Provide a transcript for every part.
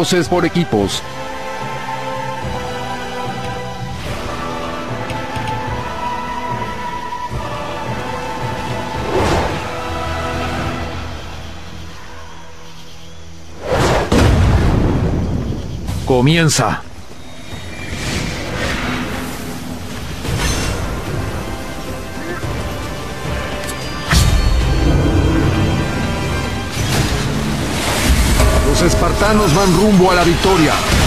Voces por equipos. Comienza. Espartanos van rumbo a la victoria.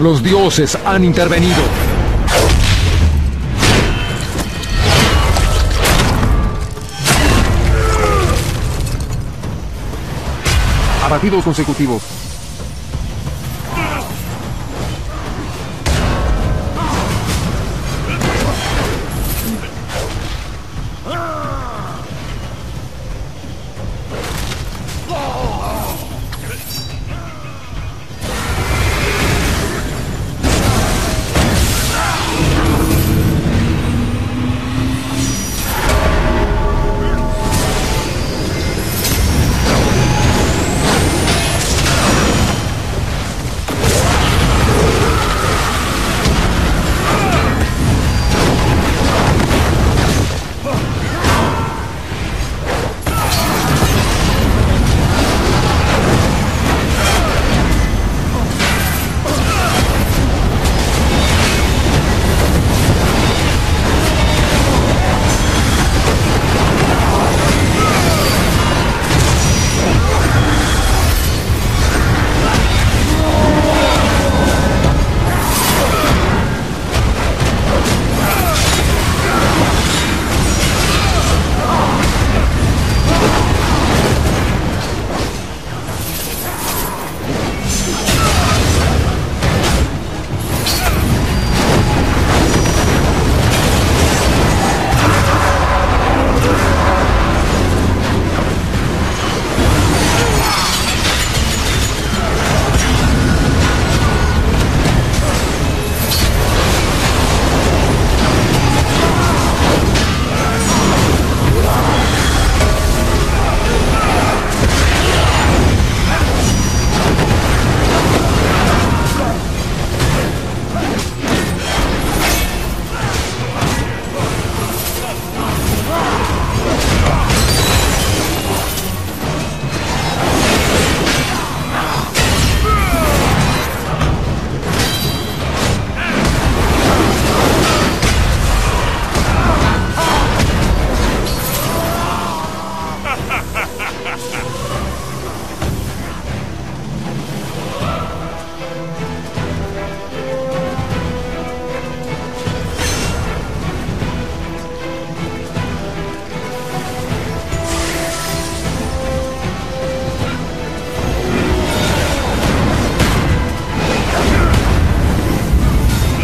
Los dioses han intervenido. Abatidos consecutivos.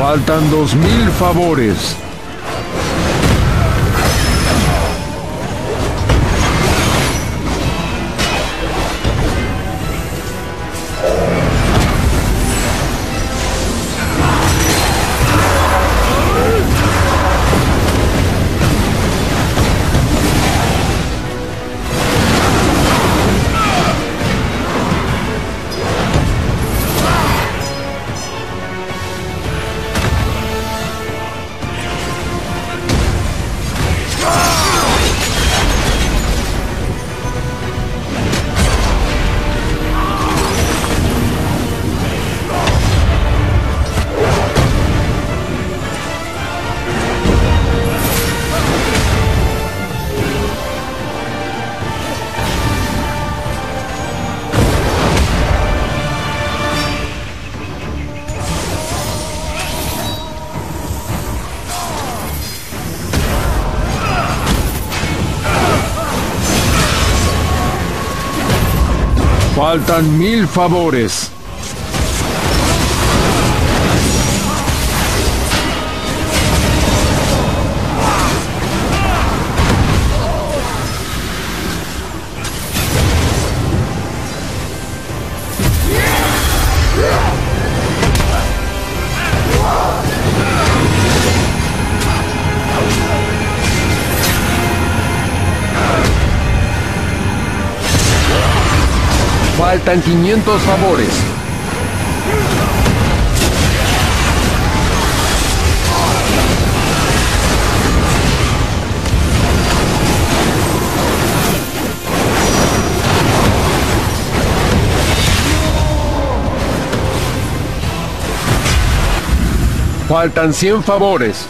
Faltan dos mil favores. Faltan mil favores. Faltan 500 favores. Faltan 100 favores.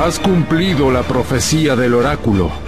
Has cumplido la profecía del oráculo.